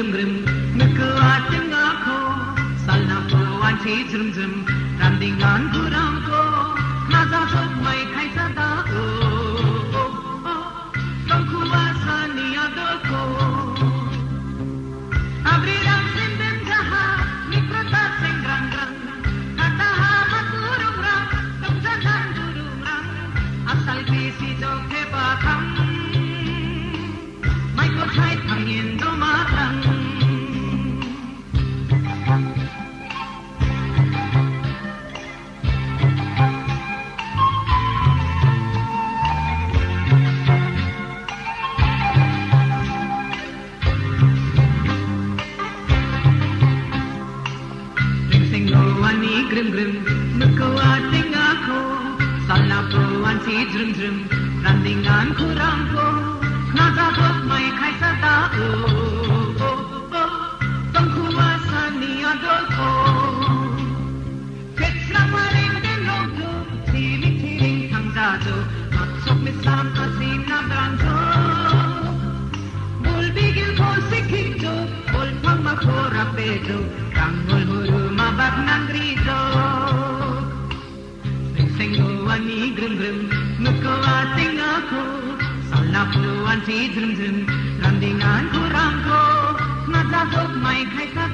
grim grim Nuku ating ako Salna po an si zrum zrum Randingan kurang grim grim Nuko ating ako Salna po an si drum. Drum Randingan kurang ko Nazabot may kaisa tao Tungkuwasa ni adol ko asin na ko sikito Bulpang makora pedo drum drum, mukwa singa ko, sala puan ti drum drum, ko ramko, madla sok mai khai sa